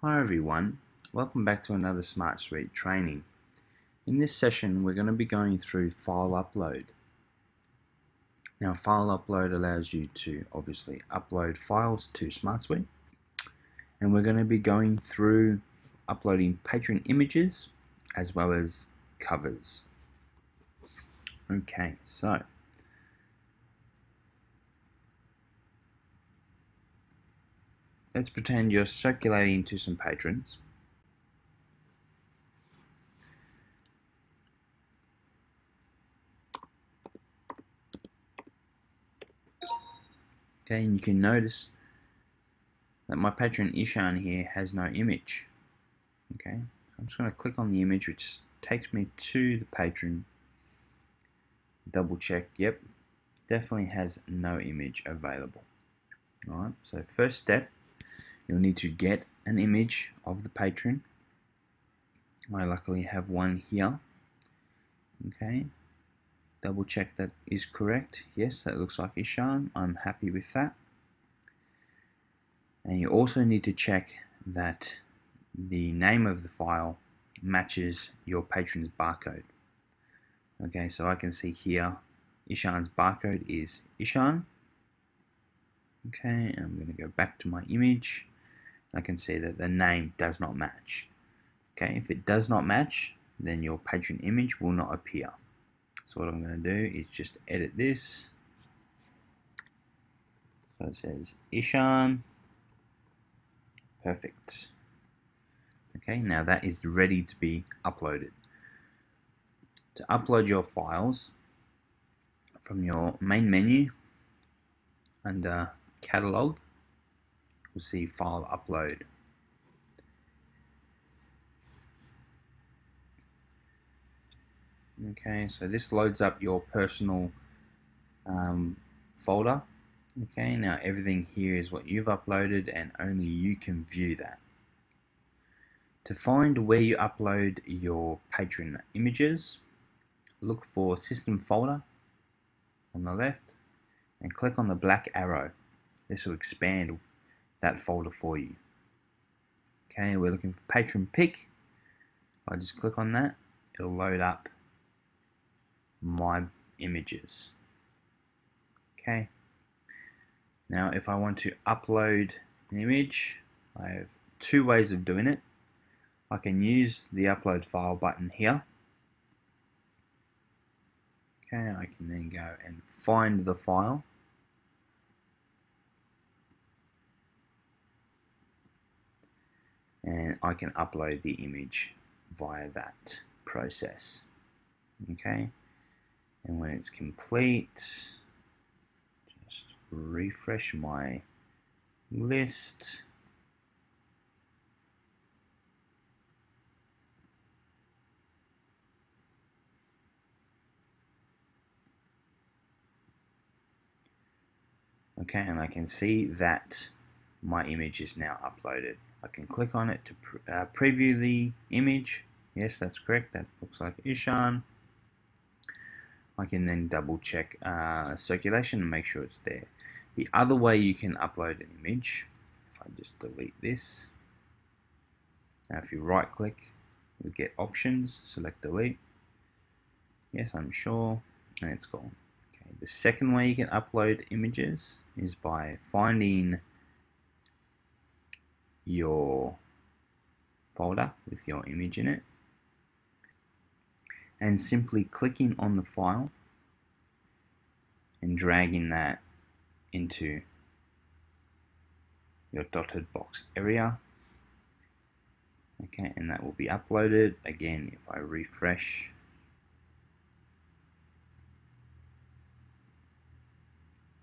Hi everyone, welcome back to another SmartSuite training. In this session we're going to be going through file upload. Now file upload allows you to obviously upload files to SmartSuite and we're going to be going through uploading patron images as well as covers. Okay, so Let's pretend you're circulating to some patrons. Okay, and you can notice that my patron Ishan here has no image. Okay, I'm just going to click on the image which takes me to the patron. Double check, yep, definitely has no image available. Alright, so first step you'll need to get an image of the patron. I luckily have one here. Okay. Double check that is correct. Yes that looks like Ishan I'm happy with that. And you also need to check that the name of the file matches your patron's barcode. Okay so I can see here Ishan's barcode is Ishan. Okay I'm going to go back to my image I can see that the name does not match. Okay, if it does not match, then your patron image will not appear. So what I'm going to do is just edit this. So it says Ishan. Perfect. Okay, now that is ready to be uploaded. To upload your files from your main menu under catalog we'll see file upload. Okay, so this loads up your personal um, folder. Okay, now everything here is what you've uploaded and only you can view that. To find where you upload your patron images, look for System Folder on the left and click on the black arrow. This will expand that folder for you. Okay, we're looking for patron pick. I just click on that, it'll load up my images. Okay. Now if I want to upload an image, I have two ways of doing it. I can use the upload file button here. Okay, I can then go and find the file and I can upload the image via that process okay? And when it's complete just refresh my list. Okay and I can see that my image is now uploaded I can click on it to pre uh, preview the image. Yes, that's correct. That looks like Ishan. I can then double check uh, circulation and make sure it's there. The other way you can upload an image, if I just delete this, now if you right click, you get options, select delete. Yes, I'm sure, and it's gone. Okay. The second way you can upload images is by finding your folder with your image in it. And simply clicking on the file and dragging that into your dotted box area. Okay and that will be uploaded. Again if I refresh.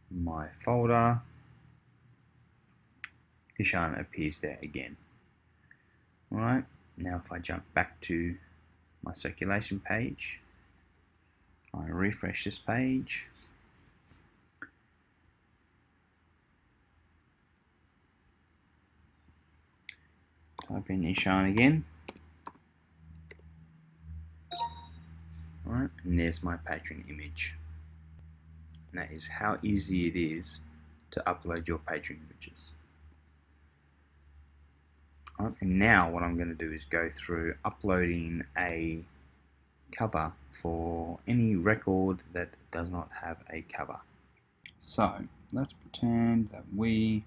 My folder Ishan appears there again. Alright, now if I jump back to my circulation page, I refresh this page, type in Ishan again, Alright, and there's my patron image. And that is how easy it is to upload your patron images. Now what I'm going to do is go through uploading a cover for any record that does not have a cover. So let's pretend that we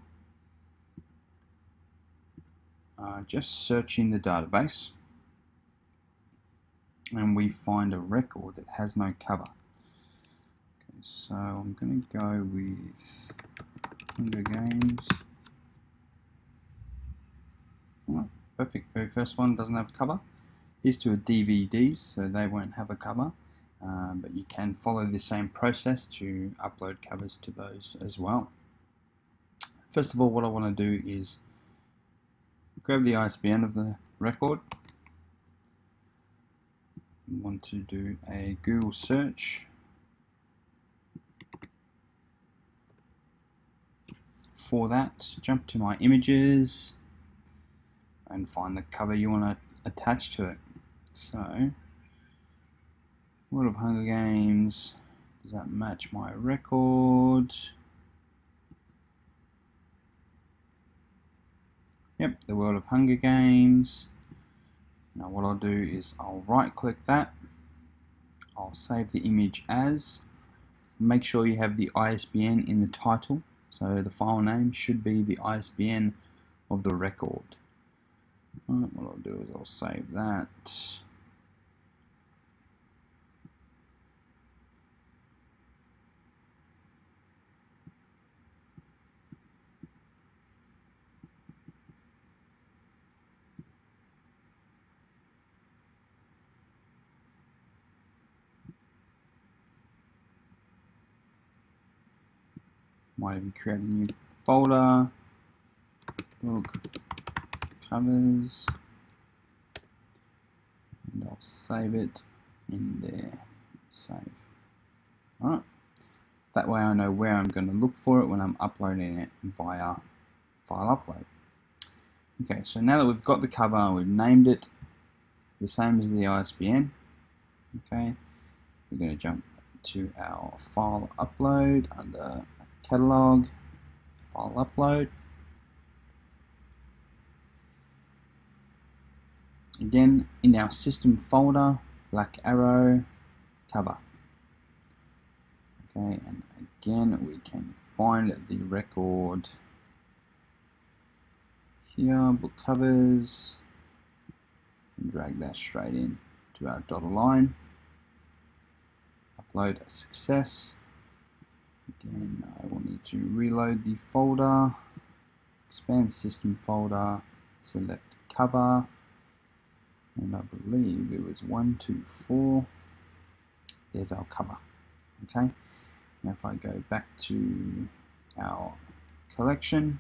are just searching the database and we find a record that has no cover. Okay, so I'm going to go with Hunger Games. Oh, perfect, very first one doesn't have a cover. These two are DVDs, so they won't have a cover, um, but you can follow the same process to upload covers to those as well. First of all, what I want to do is grab the ISBN of the record. I want to do a Google search. For that, jump to my images and find the cover you want to attach to it. So, World of Hunger Games, does that match my record? Yep, the World of Hunger Games. Now what I'll do is I'll right click that, I'll save the image as, make sure you have the ISBN in the title, so the file name should be the ISBN of the record. Right, what I'll do is I'll save that. might even create a new folder book covers and I'll save it in there. Save. Alright. That way I know where I'm going to look for it when I'm uploading it via file upload. Okay so now that we've got the cover we've named it the same as the ISBN okay. We're going to jump to our file upload under catalog, file upload. Again, in our system folder, black arrow, cover. Okay, and again, we can find the record here, book covers, and drag that straight in to our dotted line. Upload a success. Again, I will need to reload the folder, expand system folder, select cover, and I believe it was 124. There's our cover. Okay, now if I go back to our collection,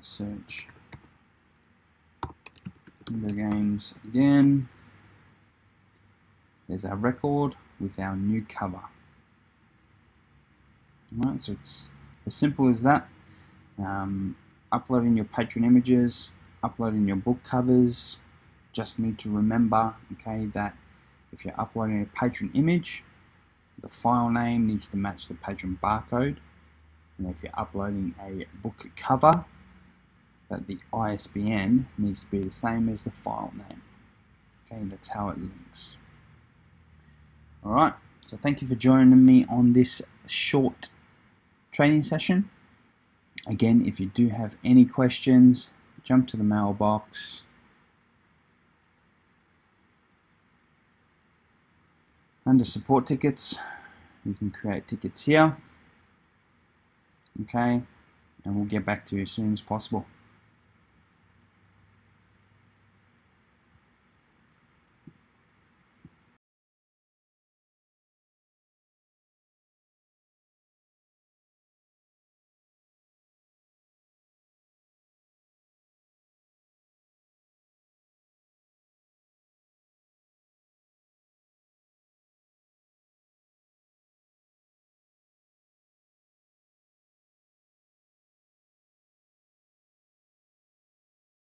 search the games again there's our record with our new cover. Alright, so it's as simple as that. Um, uploading your patron images, uploading your book covers. Just need to remember, okay, that if you're uploading a patron image, the file name needs to match the patron barcode. And if you're uploading a book cover, that the ISBN needs to be the same as the file name. Okay, that's how it links. Alright, so thank you for joining me on this short training session. Again, if you do have any questions, jump to the mailbox. Under support tickets, you can create tickets here. Okay, and we'll get back to you as soon as possible.